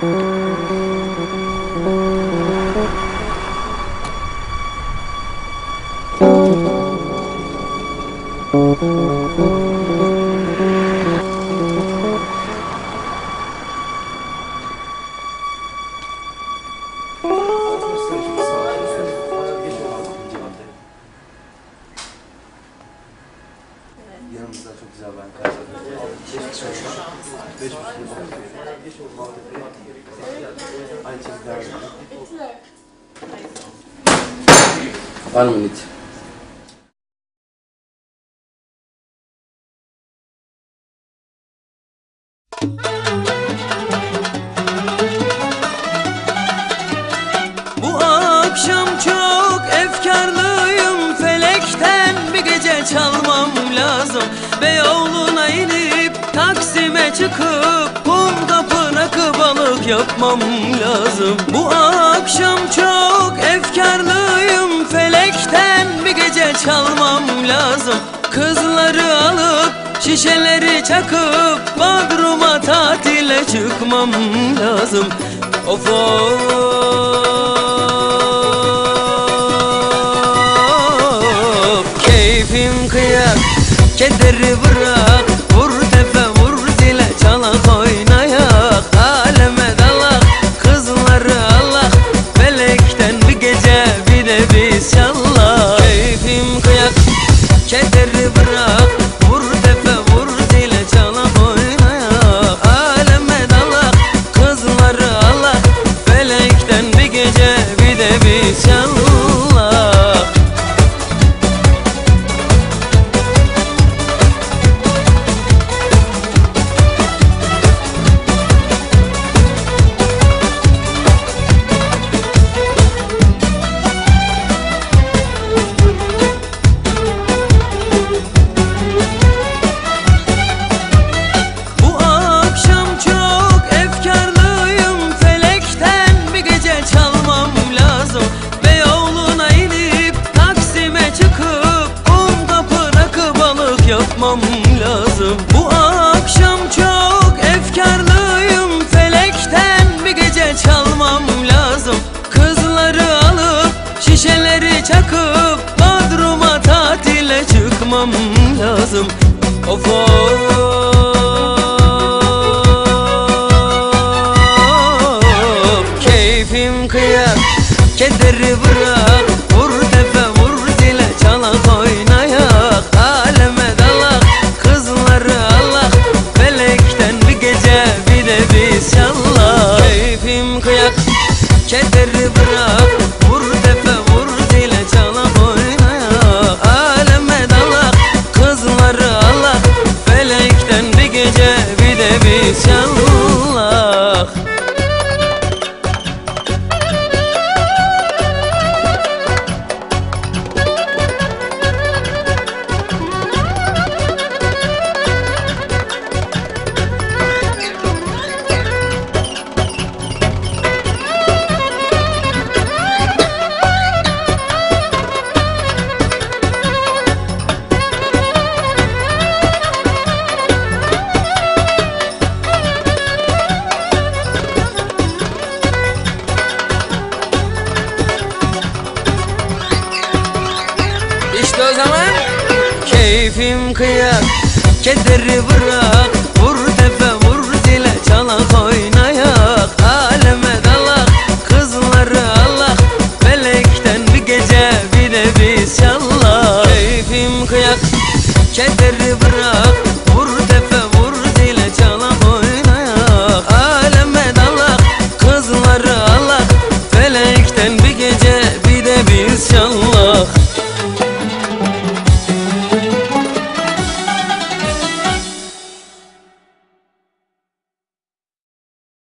Thank you. Yanımızda çok güzel ben karşıladım. Aynı edelim. Var Beyoğlu'na inip Taksim'e çıkıp Kum kapına balık yapmam lazım. Bu akşam çok efkarlıyım Felekten bir gece çalmam lazım. Kızları alıp Şişeleri çakıp Bodrum'a tatile çıkmam lazım. Of of Kederi bırak lazım. Of of. Keyfim kıyak Kederi bırak Vur tepe vur zile çalak oynayak Aleme dalak Kızları Allah Felekten bir gece bir de biz yallah. Keyfim kıyak Kederi bırak keyfim kıyak. Kederi bırak